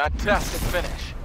Fantastic finish.